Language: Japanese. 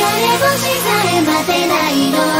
流れ星さえ待てないの